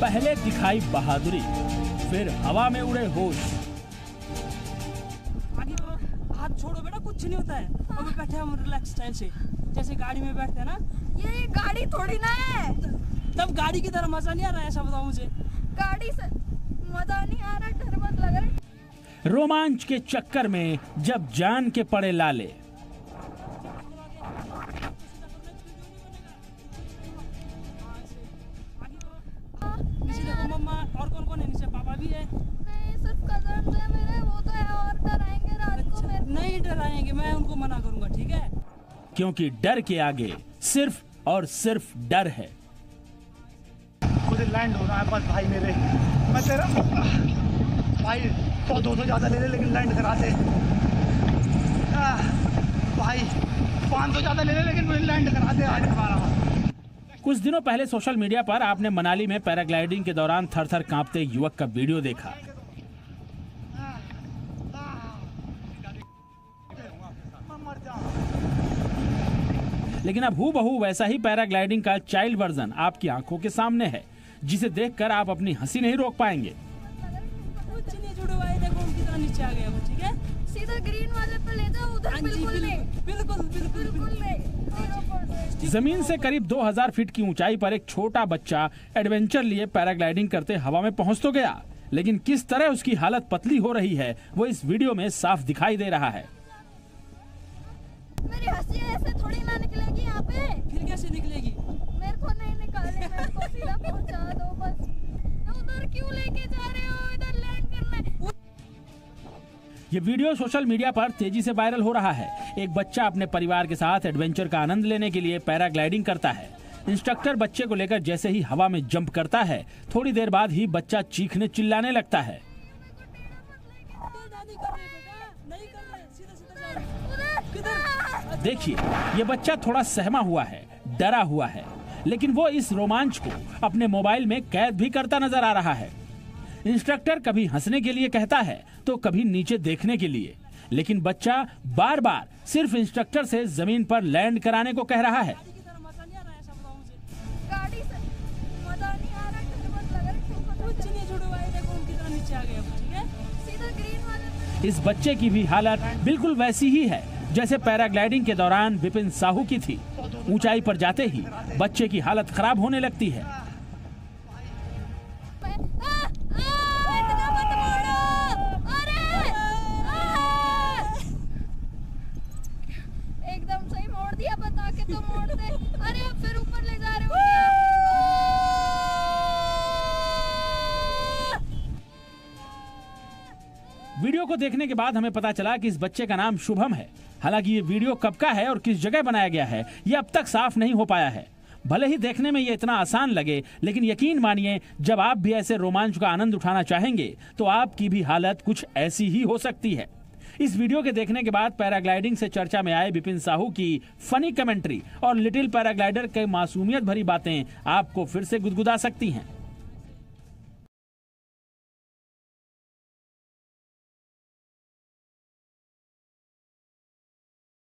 पहले दिखाई बहादुरी फिर हवा में उड़े होश। हाथ छोड़ो बेटा कुछ नहीं होता है। अभी बैठे हम रिलैक्स स्टाइल से। जैसे गाड़ी में बैठते हैं ना। ये गाड़ी थोड़ी ना है। तब गाड़ी की तरह मज़ा नहीं आ रहा है ऐसा बताओ मुझे। गाड़ी से मज़ा नहीं आ रहा डर मत लग। रहा है रोमांच के चक्कर में जब जान के पड़े लाले और कौन कौन है नीचे? पापा भी है। नहीं सिर्फ़ कज़न है मेरे वो तो है और डराएँगे रात को मेरे नहीं डराएँगे मैं उनको मना करूँगा ठीक है? क्योंकि डर के आगे सिर्फ़ और सिर्फ़ डर है। मुझे लैंड होना है बस भाई मेरे। मैं तेरा भाई सौ दो सौ ज़्यादा ले ले लेकिन लैंड करा दे। भाई पाँच सौ ज़्यादा ले ले लेकिन मुझे लैंड करा दे आज हमारा। कुछ दिनों पहले सोशल मीडिया पर आपने मनाली में पैराग्लाइडिंग के दौरान थर थर कांपते युवक का वीडियो देखा। लेकिन अब हु वैसा ही पैराग्लाइडिंग का चाइल्ड वर्जन आपकी आँखों के सामने है, जिसे देखकर आप अपनी हँसी नहीं रोक पाएँगे। नीचे आ गए वो ठीक है? सीधा ग्रीन वाले पे ले जाओ उधर हाँ बिल्कुल नहीं। बिल्कुल बिल्कुल बिल्कुल। बिल्कुल नहीं। ज़मीन से करीब 2000 फीट की ऊंचाई पर एक छोटा बच्चा एडवेंचर लिए पैराग्लाइडिंग करते हवा में पहुँच तो गया। लेकिन किस तरह उसकी हालत पतली हो रही है वो इस वीडियो में साफ़ दिखाई दे रहा है। ये वीडियो सोशल मीडिया पर तेज़ी से वायरल हो रहा है। एक बच्चा अपने परिवार के साथ एडवेंचर का आनंद लेने के लिए पैराग्लाइडिंग करता है। इंस्ट्रक्टर बच्चे को लेकर जैसे ही हवा में जंप करता है, थोड़ी देर बाद ही बच्चा चीखने चिल्लाने लगता है। देखिए, ये बच्चा थोड़ा सहमा हुआ है, डरा हुआ है, लेकिन वो इस रोमांच को अपने मोबाइल में कैद भी करता नज़र आ रहा है। इंस्ट्रक्टर कभी हंसने के लिए कहता है तो कभी नीचे देखने के लिए। लेकिन बच्चा बार बार सिर्फ़ इंस्ट्रक्टर से ज़मीन पर लैंड कराने को कह रहा है। है। है है? है इस बच्चे की भी हालत बिल्कुल वैसी ही है जैसे पैराग्लाइडिंग के दौरान विपिन साहू की थी। ऊंचाई पर जाते ही बच्चे की हालत खराब होने लगती है। वीडियो को देखने के बाद हमें पता चला कि इस बच्चे का नाम शुभम है। हालाँकि ये वीडियो कब का है और किस जगह बनाया गया है, ये अब तक साफ़ नहीं हो पाया है। भले ही देखने में ये इतना आसान लगे, लेकिन यकीन मानिए, जब आप भी ऐसे रोमांच का आनंद उठाना चाहेंगे तो आपकी भी हालत कुछ ऐसी ही हो सकती है। इस वीडियो के देखने के बाद पैराग्लाइडिंग से चर्चा में आए विपिन साहू की फनी कमेंट्री और लिटिल पैराग्लाइडर के मासूमियत भरी बातें आपको फिर से गुदगुदा सकती हैं।